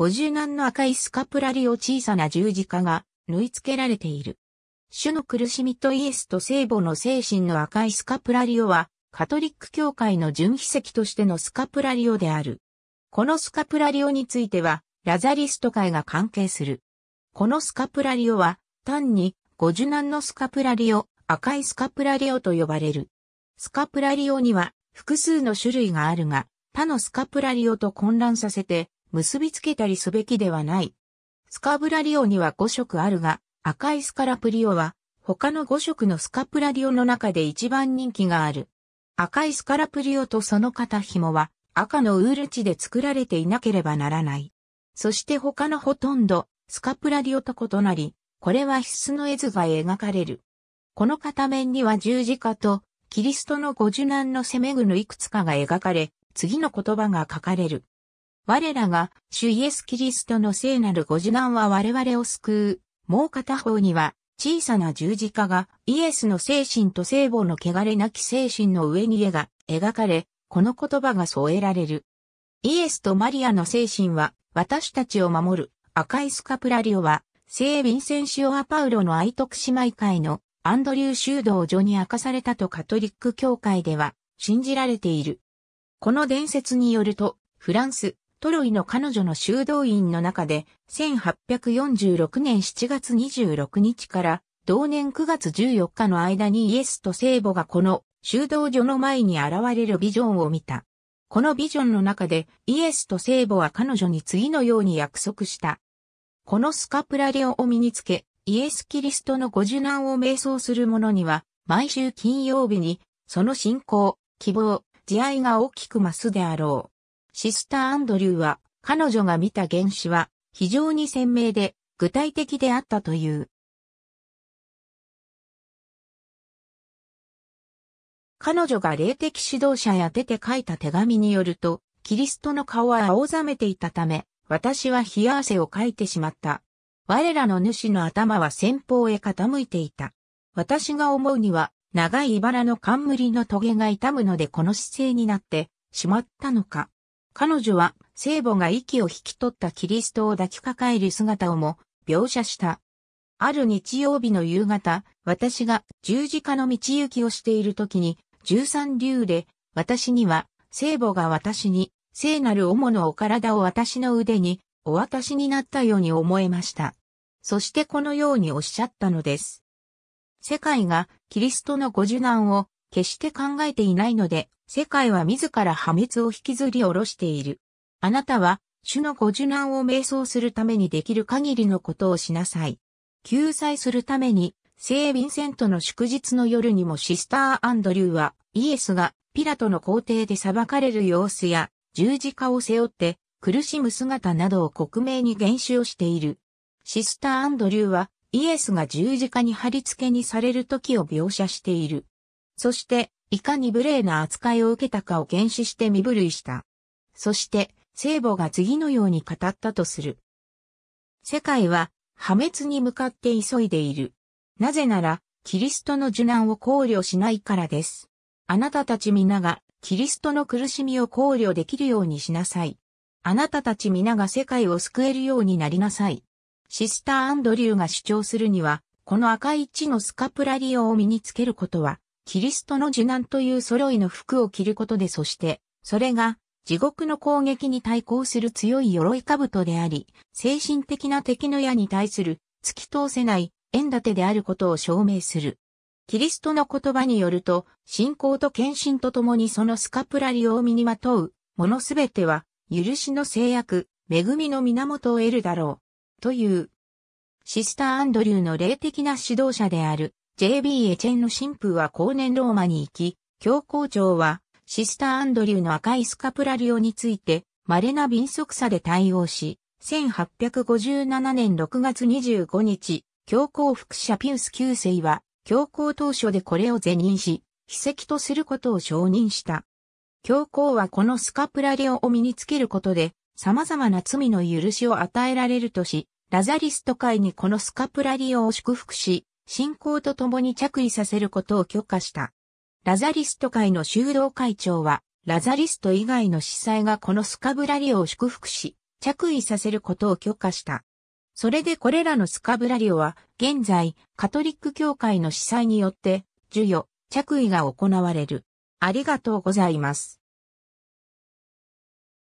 五十難の赤いスカプラリオ小さな十字架が縫い付けられている。主の苦しみとイエスと聖母の精神の赤いスカプラリオは、カトリック教会の純秘跡としてのスカプラリオである。このスカプラリオについては、ラザリスト会が関係する。このスカプラリオは、単に、五受難のスカプラリオ、赤いスカプラリオと呼ばれる。スカプラリオには、複数の種類があるが、他のスカプラリオと混乱させて、結びつけたりすべきではない。スカブラリオには5色あるが、赤いスカラプリオは、他の5色のスカプラリオの中で一番人気がある。赤いスカラプリオとその肩紐は、赤のウール地で作られていなければならない。そして他のほとんど、スカプラリオと異なり、これは必須の絵図が描かれる。この片面には十字架と、キリストのご受難の攻め具のいくつかが描かれ、次の言葉が書かれる。我らが、主イエス・キリストの聖なるご受難は我々を救う。もう片方には、小さな十字架が、イエスの精神と聖母の汚れなき精神の上に絵が描かれ、この言葉が添えられる。イエスとマリアの精神は、私たちを守る。赤いスカプラリオは、聖ヴィンセンシオ・アパウロの愛徳姉妹会のアンドリュー修道所に明かされたとカトリック教会では信じられている。この伝説によると、フランス、トロイの彼女の修道院の中で、1846年7月26日から同年9月14日の間にイエスと聖母がこの修道所の前に現れるビジョンを見た。このビジョンの中でイエスと聖母は彼女に次のように約束した。このスカプラリオを身につけ、イエス・キリストのご受難を瞑想する者には、毎週金曜日に、その信仰、希望、慈愛が大きく増すであろう。シスター・アンドリューは、彼女が見た原子は、非常に鮮明で、具体的であったという。彼女が霊的指導者や出て書いた手紙によると、キリストの顔は青ざめていたため、私は冷や汗をかいてしまった。我らの主の頭は先方へ傾いていた。私が思うには、長い茨の冠の棘が痛むのでこの姿勢になってしまったのか。彼女は聖母が息を引き取ったキリストを抱きかかえる姿をも描写した。ある日曜日の夕方、私が十字架の道行きをしている時に、十三流で、私には、聖母が私に、聖なる主のお体を私の腕に、お渡しになったように思えました。そしてこのようにおっしゃったのです。世界がキリストのご受難を決して考えていないので、世界は自ら破滅を引きずり下ろしている。あなたは、主のご受難を瞑想するためにできる限りのことをしなさい。救済するために、聖ヴィンセントの祝日の夜にもシスター・アンドリューは、イエスがピラトの皇帝で裁かれる様子や、十字架を背負って苦しむ姿などを克明に原種をしている。シスター・アンドリューは、イエスが十字架に貼り付けにされる時を描写している。そして、いかに無礼な扱いを受けたかを検視して身震いした。そして、聖母が次のように語ったとする。世界は破滅に向かって急いでいる。なぜなら、キリストの受難を考慮しないからです。あなたたち皆が、キリストの苦しみを考慮できるようにしなさい。あなたたち皆が世界を救えるようになりなさい。シスター・アンドリューが主張するには、この赤い地のスカプラリオを身につけることは、キリストの受難という揃いの服を着ることでそして、それが地獄の攻撃に対抗する強い鎧兜であり、精神的な敵の矢に対する突き通せない縁立てであることを証明する。キリストの言葉によると、信仰と献身とともにそのスカプラリを身にまとう、ものすべては、許しの制約、恵みの源を得るだろう。という。シスター・アンドリューの霊的な指導者である J.B. エチェンの神父は後年ローマに行き、教皇庁はシスター・アンドリューの赤いスカプラリオについて稀な敏速さで対応し、1857年6月25日、教皇副社ピウス9世は、教皇当初でこれを是認し、秘跡とすることを承認した。教皇はこのスカプラリオを身につけることで、様々な罪の許しを与えられるとし、ラザリスト会にこのスカプラリオを祝福し、信仰と共に着衣させることを許可した。ラザリスト会の修道会長は、ラザリスト以外の司祭がこのスカブラリオを祝福し、着衣させることを許可した。それでこれらのスカブラリオは、現在、カトリック教会の司祭によって、授与、着衣が行われる。ありがとうございます。